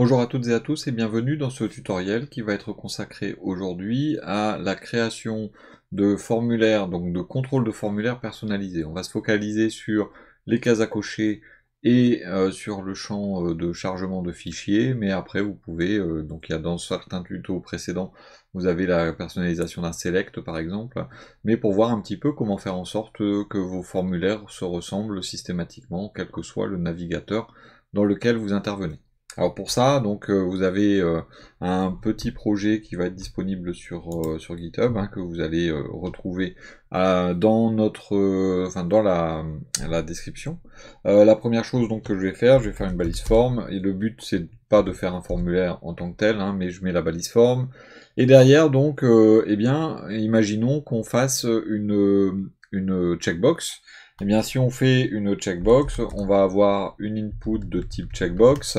Bonjour à toutes et à tous et bienvenue dans ce tutoriel qui va être consacré aujourd'hui à la création de formulaires, donc de contrôle de formulaires personnalisés. On va se focaliser sur les cases à cocher et euh, sur le champ euh, de chargement de fichiers, mais après vous pouvez, euh, donc il y a dans certains tutos précédents, vous avez la personnalisation d'un select par exemple, mais pour voir un petit peu comment faire en sorte que vos formulaires se ressemblent systématiquement, quel que soit le navigateur dans lequel vous intervenez. Alors pour ça, donc euh, vous avez euh, un petit projet qui va être disponible sur, euh, sur GitHub hein, que vous allez retrouver dans notre, enfin dans la, la description. la première chose donc que je vais faire, je vais faire une balise forme et le but c'est pas de faire un formulaire en tant que tel, hein, mais je mets la balise forme. Et derrière donc, eh bien, imaginons qu'on fasse une, une checkbox. Eh bien, si on fait une checkbox, on va avoir une input de type checkbox,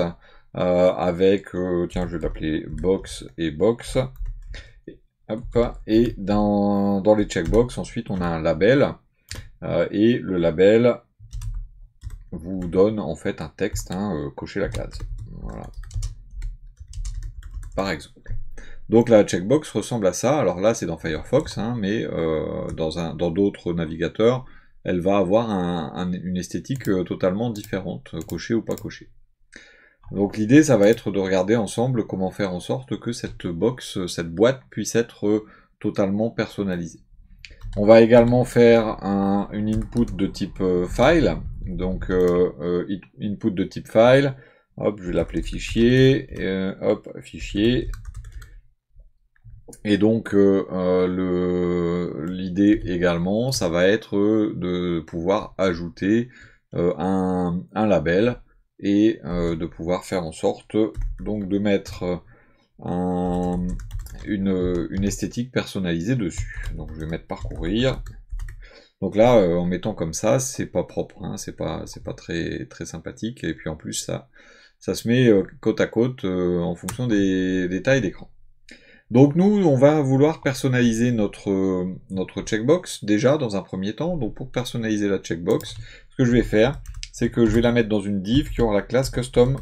avec, euh, tiens, je vais l'appeler box et box. Et, dans, dans, les checkbox, ensuite, on a un label. Euh, et le label vous donne en fait un texte, hein, cocher la case. Voilà. Par exemple. Donc la checkbox ressemble à ça. Alors là, c'est dans Firefox, hein, mais dans d'autres navigateurs, elle va avoir une esthétique totalement différente, cocher ou pas cocher. Donc l'idée, ça va être de regarder ensemble comment faire en sorte que cette box, cette boîte puisse être totalement personnalisée. On va également faire un, une input de type euh, file, donc euh, euh, input de type file, hop, je vais l'appeler fichier, hop, fichier, et donc l'idée également, ça va être de pouvoir ajouter un, label, et euh, de pouvoir faire en sorte donc de mettre euh, une, esthétique personnalisée dessus. Donc je vais mettre parcourir. Donc là, euh, en mettant comme ça, c'est pas propre, hein, c'est pas, pas très, très sympathique, et puis en plus ça, ça se met côte à côte en fonction des, des tailles d'écran. Donc nous, on va vouloir personnaliser notre, notre checkbox déjà dans un premier temps. Donc pour personnaliser la checkbox, ce que je vais faire, c'est que je vais la mettre dans une div qui aura la classe custom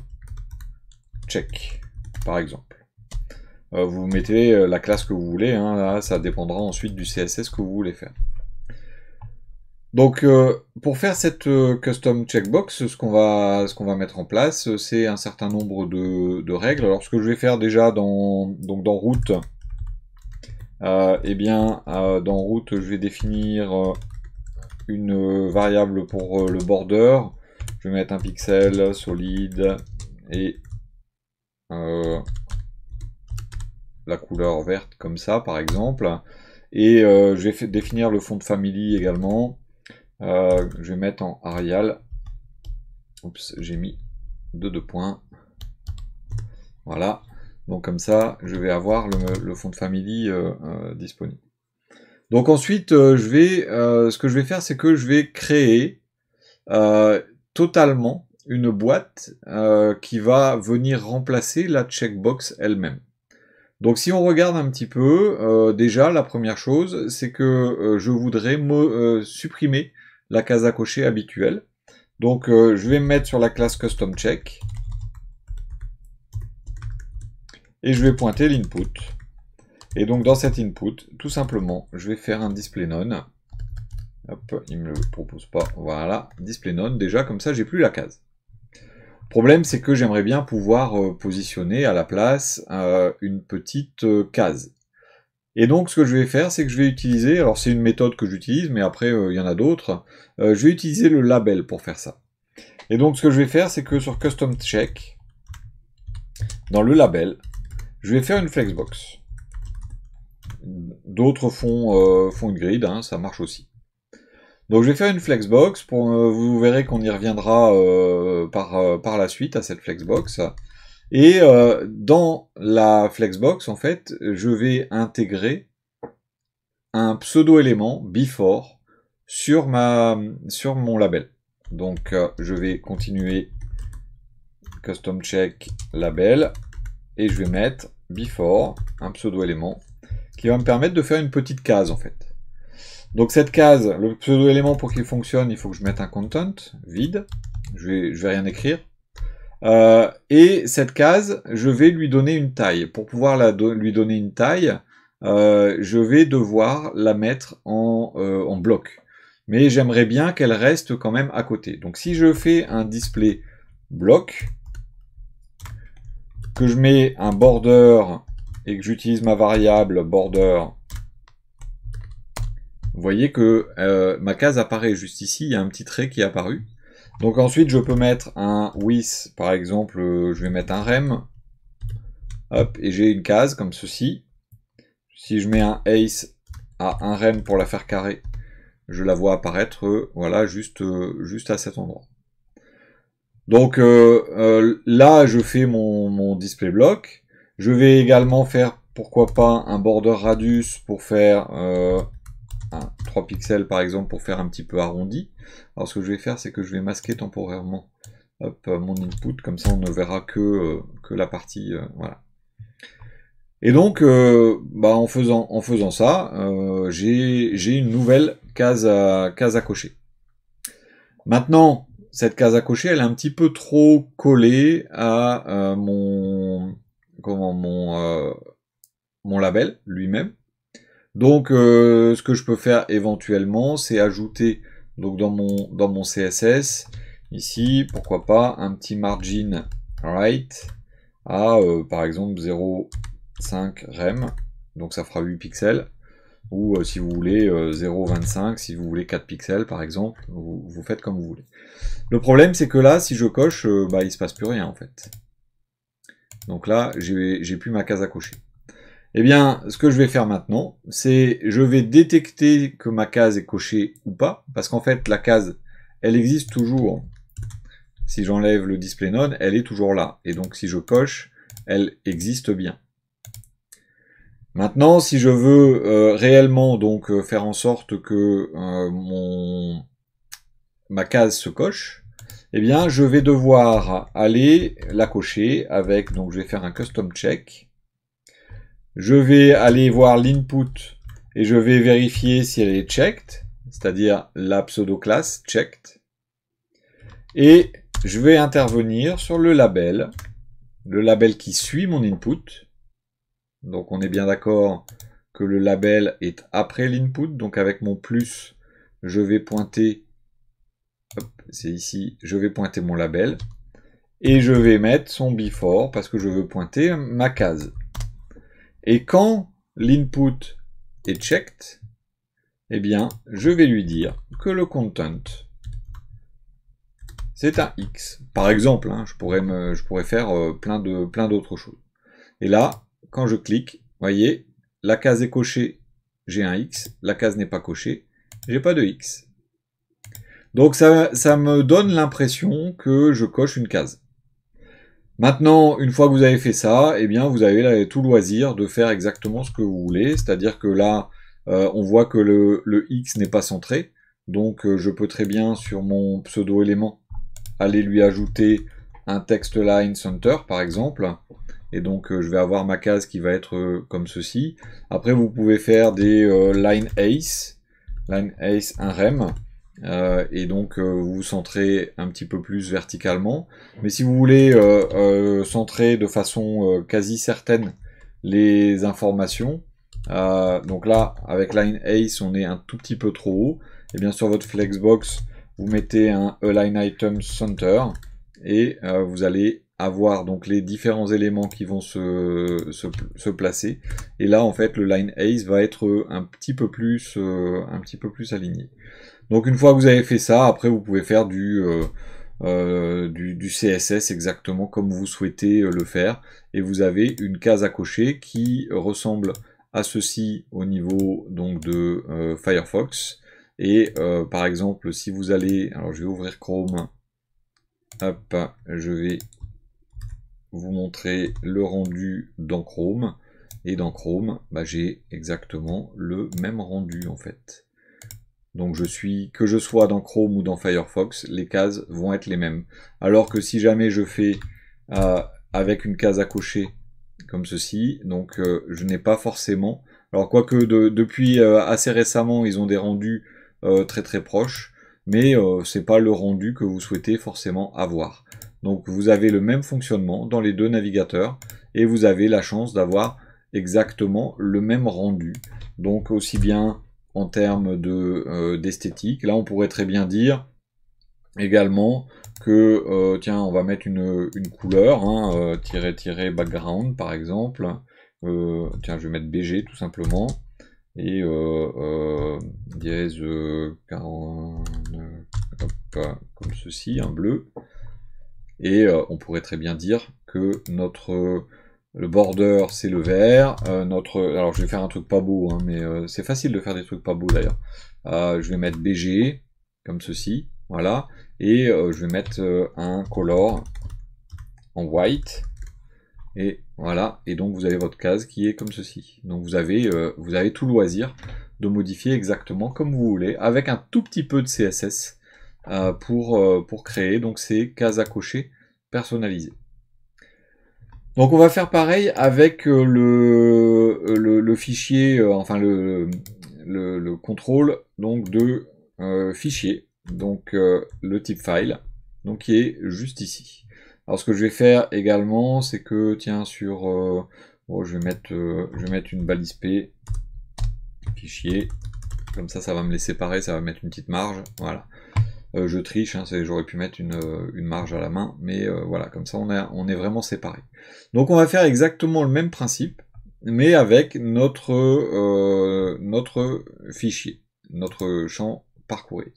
check, par exemple. Euh, vous mettez euh, la classe que vous voulez, hein, ça dépendra ensuite du CSS que vous voulez faire. Donc euh, pour faire cette custom checkbox, ce qu'on va, va mettre en place, c'est un certain nombre de, règles. Alors ce que je vais faire déjà dans, donc dans route, eh bien dans route je vais définir une variable pour le border je vais mettre un pixel solide et euh, la couleur verte comme ça par exemple. Et euh, je vais définir le fond de family également. Euh, je vais mettre en Arial. Oups, j'ai mis deux, deux points. Voilà. Donc comme ça, je vais avoir le, fond de family disponible. Donc ensuite, je vais, ce que je vais faire, c'est que je vais créer totalement une boîte euh, qui va venir remplacer la checkbox elle-même. Donc si on regarde un petit peu, euh, déjà la première chose, c'est que euh, je voudrais supprimer la case à cocher habituelle. Donc je vais me mettre sur la classe custom check et je vais pointer l'input. Et donc dans cet input, tout simplement, je vais faire un display none Hop, il me le propose pas. Voilà, display none. Déjà, comme ça, j'ai plus la case. Problème, c'est que j'aimerais bien pouvoir euh, positionner à la place euh, une petite euh, case. Et donc, ce que je vais faire, c'est que je vais utiliser, alors c'est une méthode que j'utilise, mais après, il y en a d'autres. je vais utiliser le label pour faire ça. Et donc, ce que je vais faire, c'est que sur Custom Check, dans le label, je vais faire une flexbox. D'autres font, une grid, hein, ça marche aussi. Donc je vais faire une flexbox, pour, euh, vous verrez qu'on y reviendra euh, par, euh, par la suite à cette flexbox. Et dans la flexbox, en fait, je vais intégrer un pseudo-élément before sur, ma, sur mon label. Donc je vais continuer custom check label et je vais mettre before, un pseudo-élément, qui va me permettre de faire une petite case en fait. Donc cette case, le pseudo-élément pour qu'il fonctionne, il faut que je mette un content vide. Je vais, je vais rien écrire. Euh, et cette case, je vais lui donner une taille. Pour pouvoir la lui donner une taille, euh, je vais devoir la mettre en, euh, en bloc. Mais j'aimerais bien qu'elle reste quand même à côté. Donc si je fais un display bloc, que je mets un border et que j'utilise ma variable border, vous voyez que euh, ma case apparaît juste ici, il y a un petit trait qui est apparu. Donc ensuite, je peux mettre un with, par exemple, euh, je vais mettre un rem, hop, et j'ai une case comme ceci. Si je mets un ace à un rem pour la faire carré, je la vois apparaître, euh, voilà, juste, juste à cet endroit. Donc là, je fais mon, mon display block. Je vais également faire, pourquoi pas, un border radius pour faire 3 pixels par exemple pour faire un petit peu arrondi. Alors ce que je vais faire, c'est que je vais masquer temporairement mon input, comme ça on ne verra que, euh, que la partie... Euh, voilà. Et donc, euh, bah, en, faisant, en faisant ça, j'ai une nouvelle case à, case à cocher. Maintenant, cette case à cocher, elle est un petit peu trop collée à mon, comment, mon, mon label lui-même. Donc, ce que je peux faire éventuellement, c'est ajouter donc dans mon, dans mon CSS, ici, pourquoi pas, un petit margin right à, euh, par exemple, 0,5 rem, donc ça fera 8 pixels, ou euh, si vous voulez 0,25, euh, si vous voulez 4 pixels par exemple, vous, vous, faites comme vous voulez. Le problème c'est que là, si je coche, bah, il se passe plus rien en fait. Donc là, j'ai plus ma case à cocher. Eh bien, ce que je vais faire maintenant, c'est je vais détecter que ma case est cochée ou pas, parce qu'en fait, la case, elle existe toujours. Si j'enlève le display node, elle est toujours là. Et donc, si je coche, elle existe bien. Maintenant, si je veux euh, réellement donc euh, faire en sorte que euh, mon, ma case se coche, eh bien, je vais devoir aller la cocher avec, donc je vais faire un custom check, je vais aller voir l'input et je vais vérifier si elle est checked, c'est-à-dire la pseudo-classe checked. Et je vais intervenir sur le label, le label qui suit mon input. Donc on est bien d'accord que le label est après l'input, donc avec mon plus, je vais pointer, c'est ici, je vais pointer mon label, et je vais mettre son before parce que je veux pointer ma case. Et quand l'input est checked, eh bien, je vais lui dire que le content, c'est un X. Par exemple, hein, je, pourrais faire euh, plein de plein d'autres choses. Et là, quand je clique, voyez, la case est cochée, j'ai un X. La case n'est pas cochée, j'ai pas de X. Donc ça me donne l'impression que je coche une case. Maintenant, une fois que vous avez fait ça, eh bien, vous avez tout loisir de faire exactement ce que vous voulez. C'est-à-dire que là, euh, on voit que le, X n'est pas centré. Donc, euh, je peux très bien, sur mon pseudo-élément, aller lui ajouter un text line center, par exemple. Et donc, euh, je vais avoir ma case qui va être comme ceci. Après, vous pouvez faire des line ace, line ace, un rem. Euh, et donc euh, vous vous centrez un petit peu plus verticalement. Mais si vous voulez euh, centrer de façon quasi certaine les informations, donc là avec line ace on est un tout petit peu trop haut, et bien sur votre flexbox vous mettez un align item center et vous allez avoir donc les différents éléments qui vont se, se, se, placer et là en fait le line ace va être un petit peu plus un petit peu plus aligné. Donc une fois que vous avez fait ça, après vous pouvez faire du, euh, euh, du, CSS exactement comme vous souhaitez euh, le faire. Et vous avez une case à cocher qui ressemble à ceci au niveau donc de Firefox. Et par exemple, si vous allez, alors je vais ouvrir Chrome, hop, je vais vous montrer le rendu dans Chrome. Et dans Chrome, bah, j'ai exactement le même rendu en fait. Donc je suis, que je sois dans Chrome ou dans Firefox, les cases vont être les mêmes. Alors que si jamais je fais euh, avec une case à cocher comme ceci, donc euh, je n'ai pas forcément. Alors quoique de, depuis euh, assez récemment, ils ont des rendus très très proches, mais c'est pas le rendu que vous souhaitez forcément avoir. Donc vous avez le même fonctionnement dans les deux navigateurs et vous avez la chance d'avoir exactement le même rendu. Donc aussi bien en termes euh, d'esthétique, là on pourrait très bien dire également que euh, tiens on va mettre une, couleur, hein, tirer tirer background par exemple. tiens je vais mettre BG tout simplement et euh, euh, dièse 40, comme ceci, un bleu. Et euh, on pourrait très bien dire que notre le border c'est le vert, notre alors je vais faire un truc pas beau, hein, mais c'est facile de faire des trucs pas beaux d'ailleurs. je vais mettre BG comme ceci, voilà, et je vais mettre un color en white et voilà, et donc vous avez votre case qui est comme ceci. Donc vous avez, euh, vous avez tout loisir de modifier exactement comme vous voulez, avec un tout petit peu de CSS euh, pour, euh, pour créer donc ces cases à cocher personnalisées. Donc on va faire pareil avec le, le, fichier, enfin le, le, contrôle donc de fichier, donc le type file, donc qui est juste ici. Alors ce que je vais faire également, c'est que, tiens, sur... Euh, je, vais mettre, euh, je vais mettre une balise P, fichier, comme ça, ça va me les séparer, ça va mettre une petite marge, voilà. Euh, je triche, hein, j'aurais pu mettre une, marge à la main, mais voilà, comme ça on est, vraiment séparés. Donc on va faire exactement le même principe, mais avec notre, fichier, notre champ parcourir.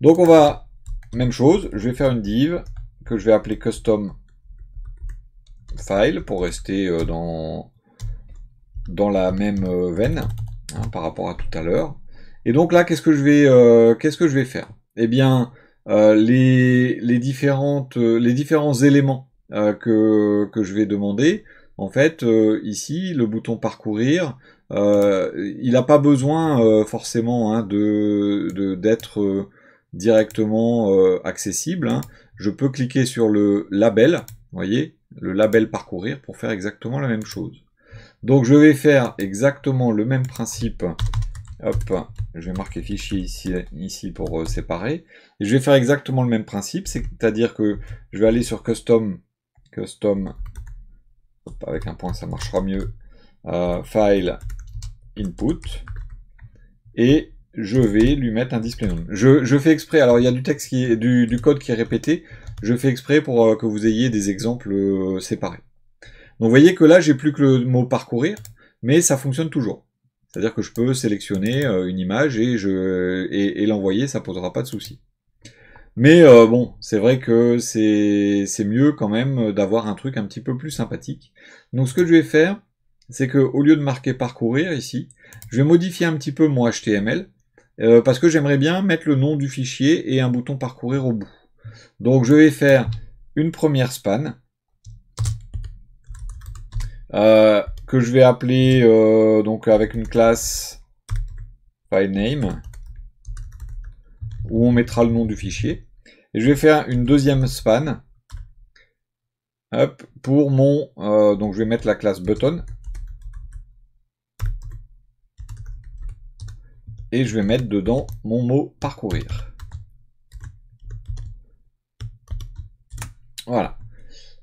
Donc on va, même chose, je vais faire une div, que je vais appeler custom file pour rester euh, dans, la même euh, veine hein, par rapport à tout à l'heure. Et donc là, euh, qu'est-ce que je vais faire? Eh bien, les, les, différentes, les différents éléments que, que je vais demander, en fait, ici, le bouton parcourir, il n'a pas besoin forcément hein, de d'être directement accessible. Hein je peux cliquer sur le label, voyez, le label parcourir pour faire exactement la même chose. Donc je vais faire exactement le même principe. Hop, je vais marquer fichier ici, ici pour euh, séparer. Et je vais faire exactement le même principe, c'est-à-dire que je vais aller sur custom, custom, avec un point ça marchera mieux, euh, file, input, et je vais lui mettre un display name. Je, fais exprès, alors il y a du texte qui est, du, code qui est répété, je fais exprès pour euh, que vous ayez des exemples séparés. Donc vous voyez que là j'ai plus que le mot parcourir, mais ça fonctionne toujours. C'est-à-dire que je peux sélectionner euh, une image et, l'envoyer, ça posera pas de souci. Mais bon, c'est vrai que c'est mieux quand même d'avoir un truc un petit peu plus sympathique. Donc ce que je vais faire, c'est que au lieu de marquer parcourir ici, je vais modifier un petit peu mon HTML euh, parce que j'aimerais bien mettre le nom du fichier et un bouton parcourir au bout. Donc je vais faire une première span euh, que je vais appeler euh, donc avec une classe filename où on mettra le nom du fichier. Et je vais faire une deuxième span pour mon donc je vais mettre la classe button et je vais mettre dedans mon mot parcourir. Voilà.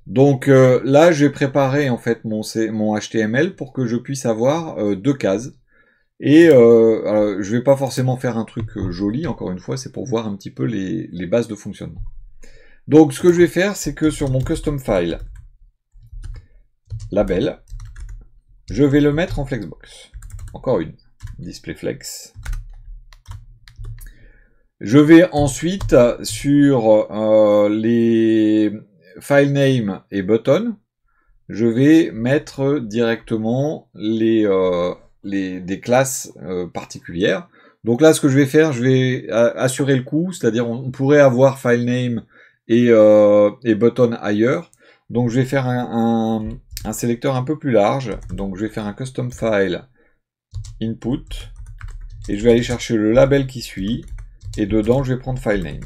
Donc euh, là, j'ai préparé en fait mon, HTML pour que je puisse avoir euh, deux cases. Et euh, je vais pas forcément faire un truc euh, joli, encore une fois, c'est pour voir un petit peu les, bases de fonctionnement. Donc ce que je vais faire, c'est que sur mon custom file, label, je vais le mettre en flexbox. Encore une, display flex. Je vais ensuite sur euh, les file name et button, je vais mettre directement les, euh, les des classes euh, particulières. Donc là, ce que je vais faire, je vais assurer le coup, c'est-à-dire on pourrait avoir file name et, et button ailleurs. Donc je vais faire un, un, un, sélecteur un peu plus large. Donc je vais faire un custom file input et je vais aller chercher le label qui suit et dedans, je vais prendre file name.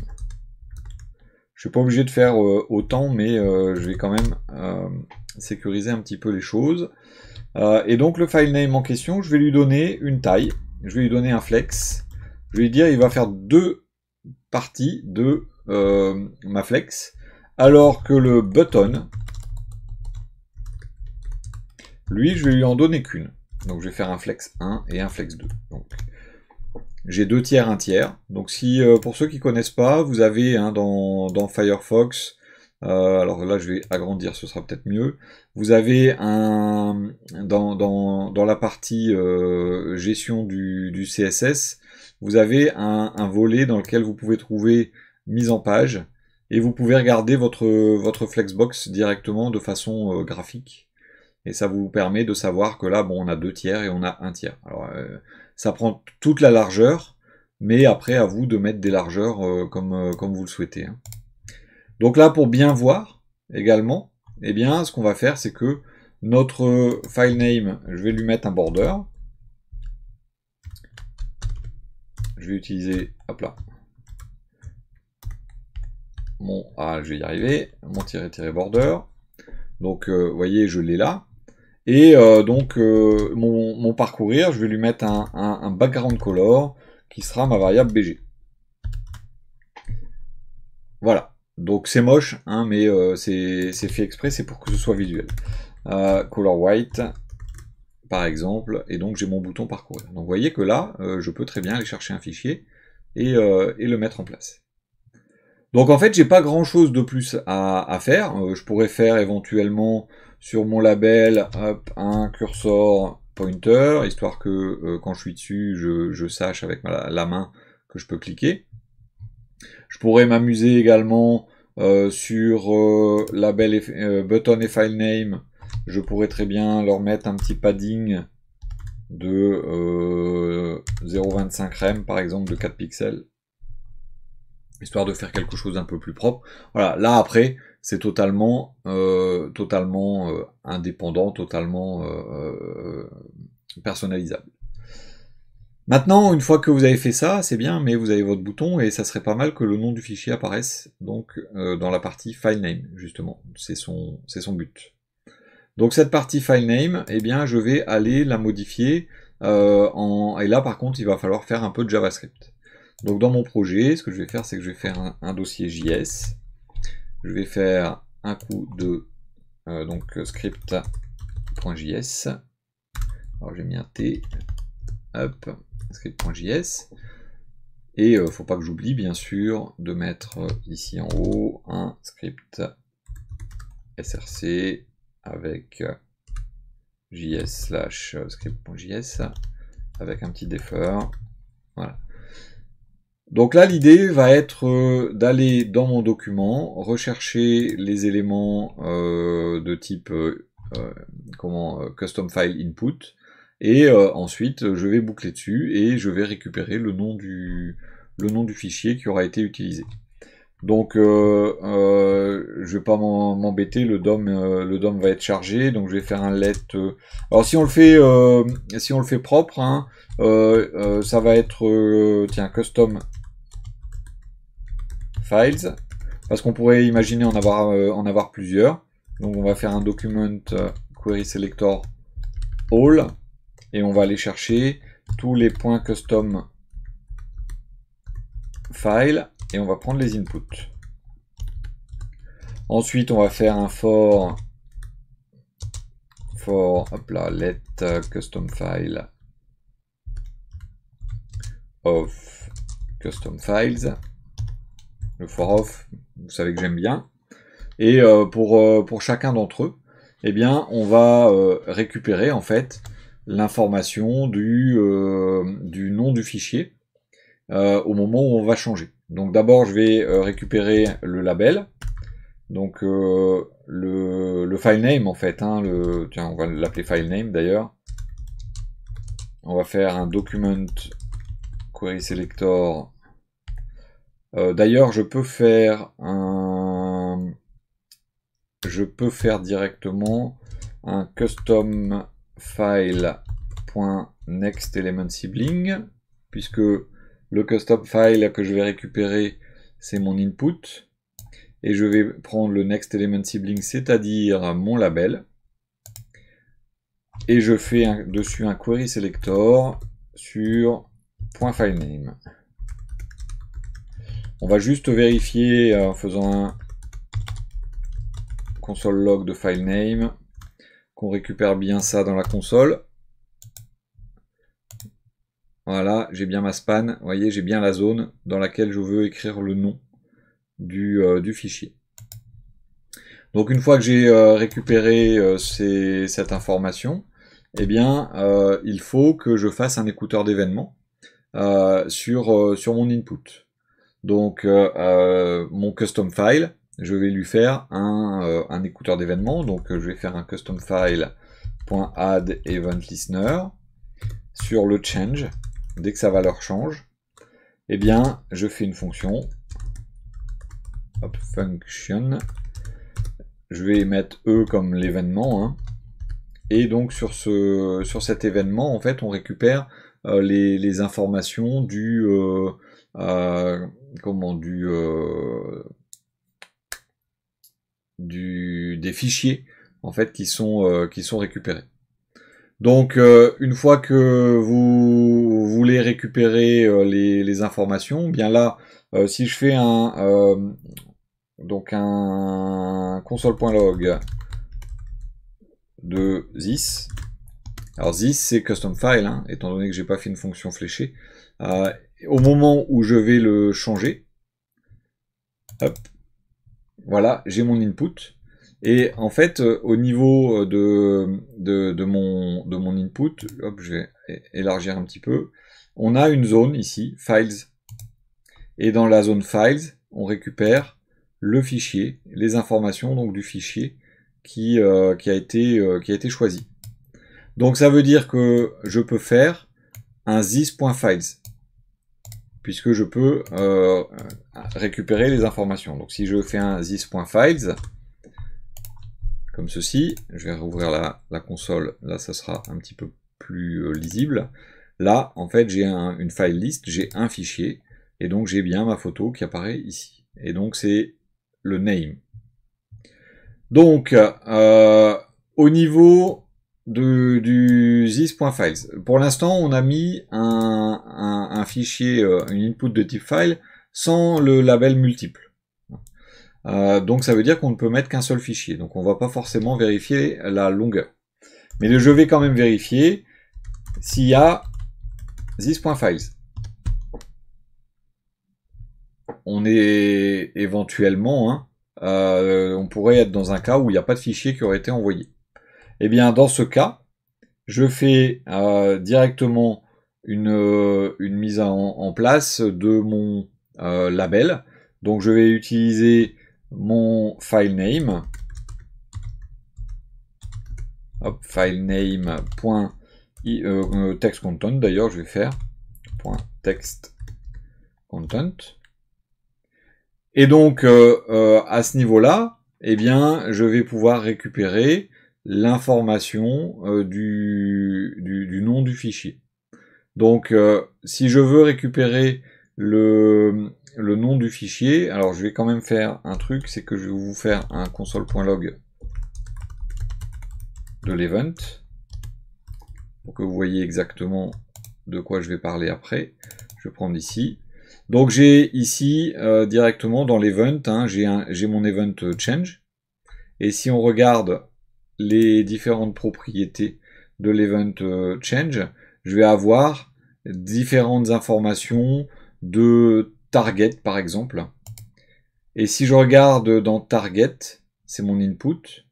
Je suis pas obligé de faire euh, autant, mais euh, je vais quand même euh, sécuriser un petit peu les choses. et donc le file name en question, je vais lui donner une taille. Je vais lui donner un flex. Je vais lui dire il va faire deux partie de ma flex, alors que le button, lui, je vais lui en donner qu'une. Donc je vais faire un flex 1 et un flex 2. Donc j'ai deux tiers, un tiers. Donc si pour ceux qui connaissent pas, vous avez hein, dans, Firefox euh, alors là, je vais agrandir, ce sera peut-être mieux. Vous avez un dans, dans, dans la partie euh, gestion du, du, CSS, vous avez un, un, volet dans lequel vous pouvez trouver mise en page et vous pouvez regarder votre, votre Flexbox directement de façon euh, graphique. Et ça vous permet de savoir que là, bon, on a deux tiers et on a un tiers. Alors, ça prend toute la largeur, mais après, à vous de mettre des largeurs comme, comme vous le souhaitez. Hein. Donc là, pour bien voir également, eh bien, ce qu'on va faire, c'est que notre file name, je vais lui mettre un border. Je vais utiliser, hop là, mon, ah, je vais y arriver, mon tiret border. Donc, euh, vous voyez, je l'ai là. Et euh, donc, euh, mon, parcourir, je vais lui mettre un, un background color qui sera ma variable BG. Voilà. Donc c'est moche, hein, mais euh, c'est fait exprès, c'est pour que ce soit visuel. Color white, par exemple, et donc j'ai mon bouton parcourir. Donc vous voyez que là, je peux très bien aller chercher un fichier et, le mettre en place. Donc en fait, j'ai pas grand chose de plus à, faire. je pourrais faire éventuellement sur mon label un cursor pointer, histoire que quand je suis dessus, je, sache avec la main que je peux cliquer. Je pourrais m'amuser également euh, sur euh, label et, euh, button et file name. Je pourrais très bien leur mettre un petit padding de 0.25 rem par exemple de 4 pixels histoire de faire quelque chose d'un peu plus propre. Voilà, là après, c'est totalement, totalement indépendant, totalement personnalisable. Maintenant, une fois que vous avez fait ça, c'est bien, mais vous avez votre bouton et ça serait pas mal que le nom du fichier apparaisse donc euh, dans la partie file name, justement. C'est son, son but. Donc cette partie file name, eh bien, je vais aller la modifier. Euh, en... Et là, par contre, il va falloir faire un peu de JavaScript. Donc dans mon projet, ce que je vais faire, c'est que je vais faire un, dossier JS. Je vais faire un coup de euh, donc script.js. Alors j'ai mis un T. Hop script.js. Et euh, faut pas que j'oublie bien sûr de mettre euh, ici en haut un script src avec euh, js slash script.js avec un petit defer. Voilà. Donc là, l'idée va être d'aller dans mon document, rechercher les éléments de type comment, custom file input, et euh, ensuite, je vais boucler dessus et je vais récupérer le nom du, le nom du fichier qui aura été utilisé. Donc, euh, euh, je vais pas m'embêter, le DOM, euh, le DOM va être chargé, donc je vais faire un let. alors si on le fait, si on le fait propre, hein, ça va être, tiens, custom files, parce qu'on pourrait imaginer en avoir, en avoir plusieurs. Donc on va faire un document query selector all et on va aller chercher tous les points custom file et on va prendre les inputs. Ensuite, on va faire un for for hop là, let custom file of custom files. Le for of, vous savez que j'aime bien. Et euh, pour, euh, pour chacun d'entre eux, eh bien, on va euh, récupérer en fait l'information du, du nom du fichier au moment où on va changer. Donc d'abord je vais récupérer le label, donc le, le, file name en fait, hein, tiens on va l'appeler file name d'ailleurs. On va faire un document query selector. D'ailleurs je peux faire je peux faire directement un custom file.nextElementSibling, puisque le custom file que je vais récupérer, c'est mon input. Et je vais prendre le next element sibling, c'est-à-dire mon label. Et je fais dessus un query selector sur .filename. On va juste vérifier en faisant un console log de file name, qu'on récupère bien ça dans la console. Voilà, j'ai bien ma span, vous voyez, j'ai bien la zone dans laquelle je veux écrire le nom du, euh, fichier. Donc une fois que j'ai euh, récupéré euh, cette information, eh bien, il faut que je fasse un écouteur d'événements sur mon input. Donc mon custom file, je vais lui faire un, un écouteur d'événements. Donc je vais faire un custom file.add event listener sur le change. Dès que sa valeur change, eh bien, je fais une fonction function je vais mettre E comme l'événement. Hein. Et donc sur, ce, sur cet événement, en fait, on récupère euh, les, informations du, euh, euh, comment, du, du, des fichiers en fait qui sont, qui sont récupérés. Donc une fois que vous voulez récupérer les, informations, bien là, si je fais un, donc un console.log de this. Alors this c'est custom file, hein, étant donné que j'ai pas fait une fonction fléchée. Euh, au moment où je vais le changer, voilà, j'ai mon input. Et en fait, euh, au niveau de, de, mon, input, hop, je vais élargir un petit peu, on a une zone ici, files. Et dans la zone files, on récupère le fichier, les informations donc du fichier qui, euh, a été, euh, qui a été choisi. Donc ça veut dire que je peux faire un this.files puisque je peux euh, récupérer les informations. Donc si je fais un this.files comme ceci, je vais rouvrir la, console, là ça sera un petit peu plus lisible. Là, en fait, j'ai un, une file list, j'ai un fichier, et donc j'ai bien ma photo qui apparaît ici. Et donc c'est le name. Donc, euh, au niveau de, du this.files, pour l'instant, on a mis un, fichier, euh, une input de type file, sans le label multiple. Euh, donc ça veut dire qu'on ne peut mettre qu'un seul fichier. Donc on va pas forcément vérifier la longueur. Mais je vais quand même vérifier s'il y a this.files on est éventuellement, hein, euh, on pourrait être dans un cas où il n'y a pas de fichier qui aurait été envoyé. Eh bien, dans ce cas, je fais euh, directement une, euh, mise en, place de mon label. Donc, je vais utiliser mon file name. File name. text content d'ailleurs je vais faire text content et donc, euh, euh, à ce niveau-là, eh bien, je vais pouvoir récupérer l'information euh, du, du, nom du fichier. Donc, si je veux récupérer le, le nom du fichier, alors je vais quand même faire un truc, c'est que je vais vous faire un console.log de l'event, pour que vous voyez exactement de quoi je vais parler après. Je vais prendre ici. Donc j'ai ici euh, directement dans l'event, hein, j'ai mon event change. Et si on regarde les différentes propriétés de l'event euh, change, je vais avoir différentes informations de target par exemple. Et si je regarde dans target, c'est mon input,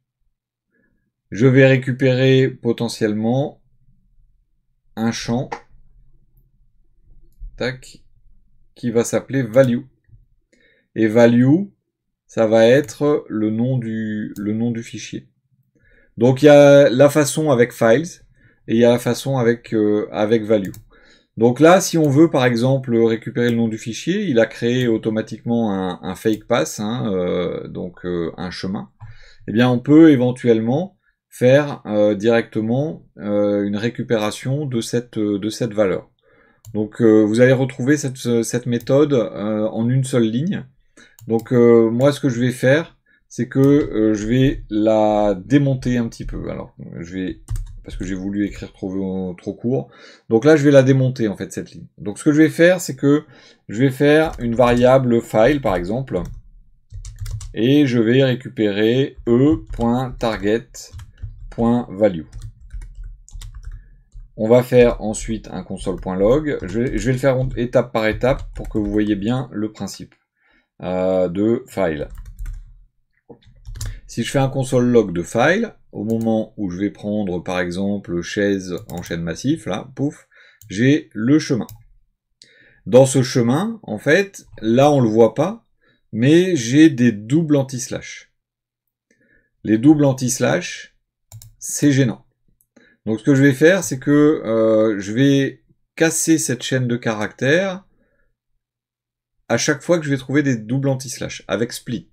je vais récupérer potentiellement un champ. Tac qui va s'appeler value. Et value, ça va être le nom du, le nom du fichier. Donc il y a la façon avec files et il y a la façon avec, euh, avec value. Donc là, si on veut par exemple récupérer le nom du fichier, il a créé automatiquement un, fake pass, hein, euh, donc euh, un chemin. Eh bien, on peut éventuellement faire directement une récupération de cette, de cette valeur. Donc vous allez retrouver cette, euh, méthode en une seule ligne. Donc moi ce que je vais faire, c'est que je vais la démonter un petit peu. Alors je vais parce que j'ai voulu écrire trop, trop court. Donc là, je vais la démonter, en fait, cette ligne. Donc ce que je vais faire, c'est que je vais faire une variable file, par exemple, et je vais récupérer e.target.value. On va faire ensuite un console.log. Je, vais, le faire étape par étape pour que vous voyez bien le principe euh, de file. Si je fais un console log de file, au moment où je vais prendre par exemple chaise en chaîne massif, là, pouf, j'ai le chemin. Dans ce chemin, en fait, là on le voit pas, mais j'ai des doubles anti-slash. Les doubles anti-slash, c'est gênant. Donc ce que je vais faire, c'est que euh, je vais casser cette chaîne de caractères à chaque fois que je vais trouver des doubles anti-slash avec split.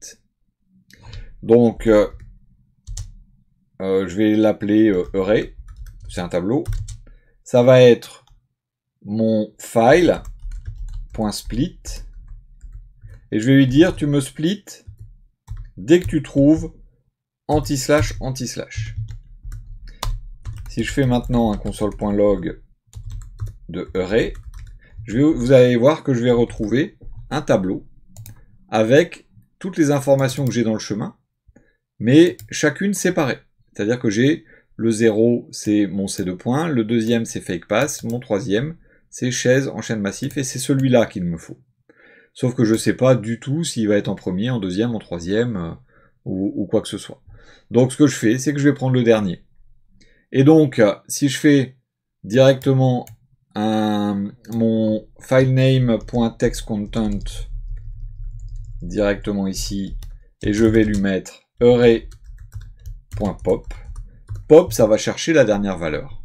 Donc euh, euh, je vais l'appeler array, c'est un tableau. Ça va être mon file.split et je vais lui dire tu me split dès que tu trouves anti-slash anti-slash. Si je fais maintenant un console.log de array, je vous allez voir que je vais retrouver un tableau avec toutes les informations que j'ai dans le chemin, mais chacune séparée. C'est-à-dire que j'ai le 0, c'est mon C2 points, le deuxième, c'est fake pass, mon troisième, c'est chaise en chaîne massif, et c'est celui-là qu'il me faut. Sauf que je ne sais pas du tout s'il va être en premier, en deuxième, en troisième, euh, ou, quoi que ce soit. Donc ce que je fais, c'est que je vais prendre le dernier. Et donc, si je fais directement un, mon filename.textcontent directement ici, et je vais lui mettre array.pop, pop, ça va chercher la dernière valeur.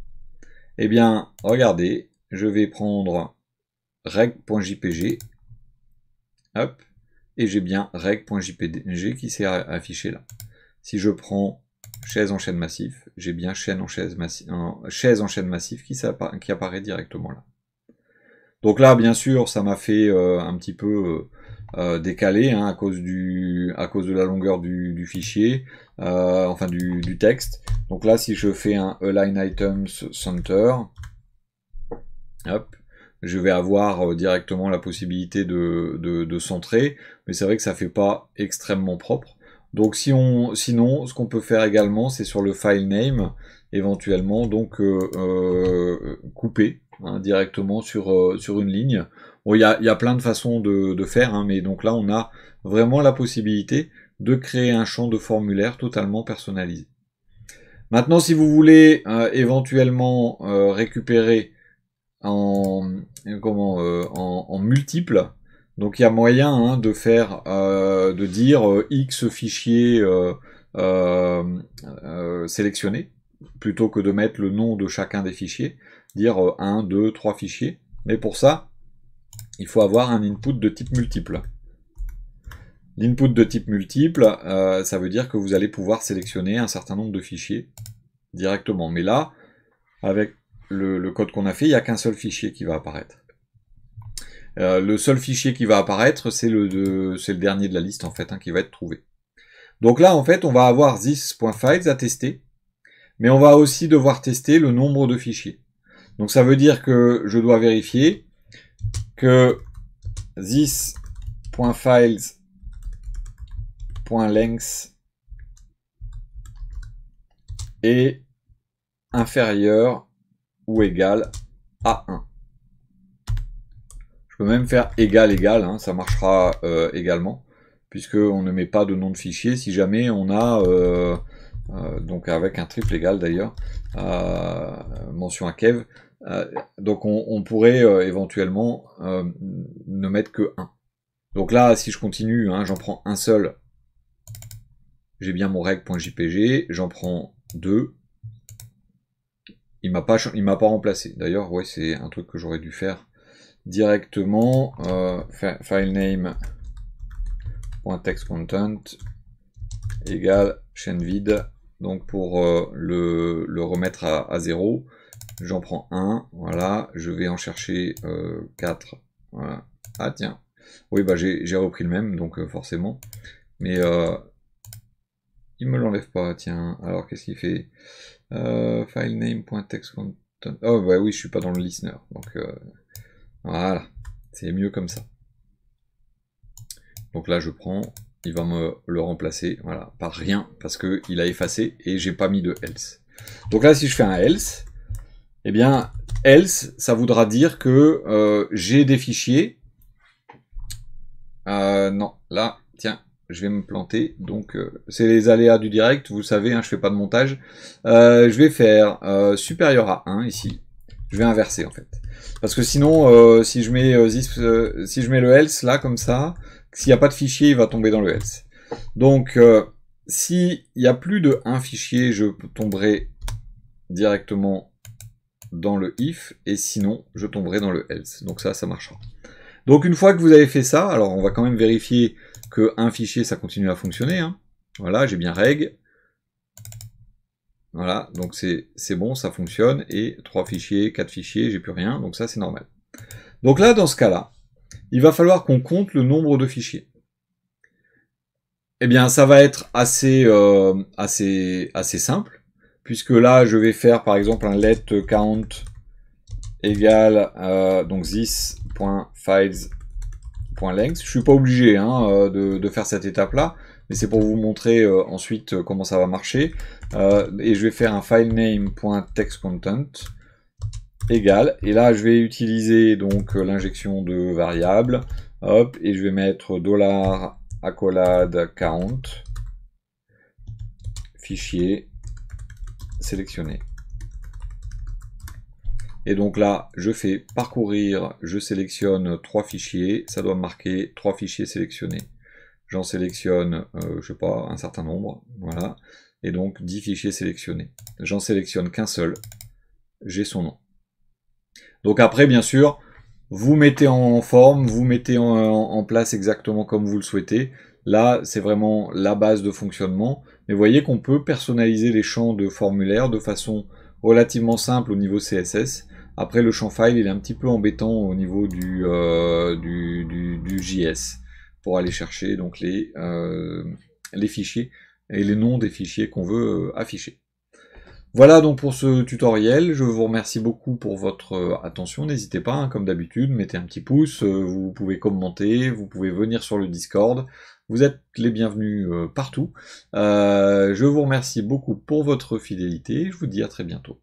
Eh bien, regardez, je vais prendre reg.jpg, hop, et j'ai bien reg.jpg qui s'est affiché là. Si je prends chaise en chaîne massif, j'ai bien chaîne en chaise, chaise en chaîne massif qui, qui, apparaît directement là. Donc là, bien sûr, ça m'a fait euh, un petit peu euh, euh, décaler hein, à, cause de la longueur du, fichier, enfin du, texte. Donc là, si je fais un align items center, je vais avoir directement la possibilité de, de, centrer, mais c'est vrai que ça fait pas extrêmement propre. Donc si on, sinon, ce qu'on peut faire également, c'est sur le file name, éventuellement, donc euh, euh, couper hein, directement euh, sur une ligne. Bon, il y a, plein de façons de, faire, hein, mais donc là, on a vraiment la possibilité de créer un champ de formulaire totalement personnalisé. Maintenant, si vous voulez éventuellement récupérer en, comment, en, en multiples, donc il y a moyen hein, de faire, euh, de dire euh, X fichiers euh, sélectionnés, plutôt que de mettre le nom de chacun des fichiers, dire 1, 2, 3 fichiers. Mais pour ça, il faut avoir un input de type multiple. L'input de type multiple, ça veut dire que vous allez pouvoir sélectionner un certain nombre de fichiers directement. Mais là, avec le code qu'on a fait, il n'y a qu'un seul fichier qui va apparaître. Euh, le seul fichier qui va apparaître, c'est le, le dernier de la liste en fait, hein, qui va être trouvé. Donc là, en fait, on va avoir this.files à tester, mais on va aussi devoir tester le nombre de fichiers. Donc ça veut dire que je dois vérifier que this.files.length est inférieur ou égal à 1 même faire égal égal, hein, ça marchera euh, également, puisque on ne met pas de nom de fichier si jamais on a, euh, euh, donc avec un triple égal d'ailleurs, mention à kev, donc on, pourrait éventuellement ne mettre que 1. Donc là, si je continue, hein, j'en prends un seul, j'ai bien mon reg.jpg, j'en prends deux, il m'a pas m'a pas remplacé. D'ailleurs, ouais, c'est un truc que j'aurais dû faire directement euh, text content égale chaîne vide donc pour euh, le, le, remettre à, 0 j'en prends un voilà je vais en chercher 4 euh, voilà ah tiens oui bah j'ai repris le même donc forcément mais il me l'enlève pas, tiens. Alors qu'est-ce qu'il fait? Euh, Filename.textcontent. Oh bah oui, je suis pas dans le listener. Donc euh, voilà, c'est mieux comme ça. Donc là, je prends, il va me le remplacer, voilà, par rien, parce que il a effacé et j'ai pas mis de else. Donc là, si je fais un else, eh bien, else, ça voudra dire que euh, j'ai des fichiers. Euh, non, là, tiens, je vais me planter. Donc, euh, c'est les aléas du direct, vous savez, hein, je fais pas de montage. je vais faire supérieur à 1 ici. Je vais inverser en fait. Parce que sinon, si, je mets, si je mets le else là, comme ça, s'il n'y a pas de fichier, il va tomber dans le else. Donc, s'il n'y a plus de un fichier, je tomberai directement dans le if, et sinon, je tomberai dans le else. Donc ça, ça marchera. Donc une fois que vous avez fait ça, alors on va quand même vérifier que un fichier, ça continue à fonctionner. Hein. Voilà, j'ai bien reg. Voilà, donc c'est bon, ça fonctionne. Et trois fichiers, quatre fichiers, j'ai plus rien, donc ça c'est normal. Donc là, dans ce cas-là, il va falloir qu'on compte le nombre de fichiers. Eh bien, ça va être assez, euh, assez, assez simple puisque là je vais faire par exemple un let count égale euh, donc this.files.length. Je suis pas obligé hein, euh, de, faire cette étape là, mais c'est pour vous montrer euh, ensuite comment ça va marcher. et je vais faire un filename.textcontent égale, et là je vais utiliser donc l'injection de variables, hop, et je vais mettre dollar accolade count fichier Et donc là, je fais parcourir, je sélectionne trois fichiers, ça doit marquer trois fichiers sélectionnés. J'en sélectionne, euh, je sais pas, un certain nombre, voilà. Et donc 10 fichiers sélectionnés. J'en sélectionne qu'un seul, j'ai son nom. Donc après, bien sûr, vous mettez en forme, vous mettez en place exactement comme vous le souhaitez. Là, c'est vraiment la base de fonctionnement. Mais vous voyez qu'on peut personnaliser les champs de formulaire de façon relativement simple au niveau CSS. Après, le champ file, il est un petit peu embêtant au niveau du, euh, du, JS pour aller chercher donc les, euh, les fichiers et les noms des fichiers qu'on veut euh, afficher. Voilà donc pour ce tutoriel, je vous remercie beaucoup pour votre attention, n'hésitez pas, hein, comme d'habitude, mettez un petit pouce, vous pouvez commenter, vous pouvez venir sur le Discord, vous êtes les bienvenus euh, partout. Euh, je vous remercie beaucoup pour votre fidélité. Je vous dis à très bientôt.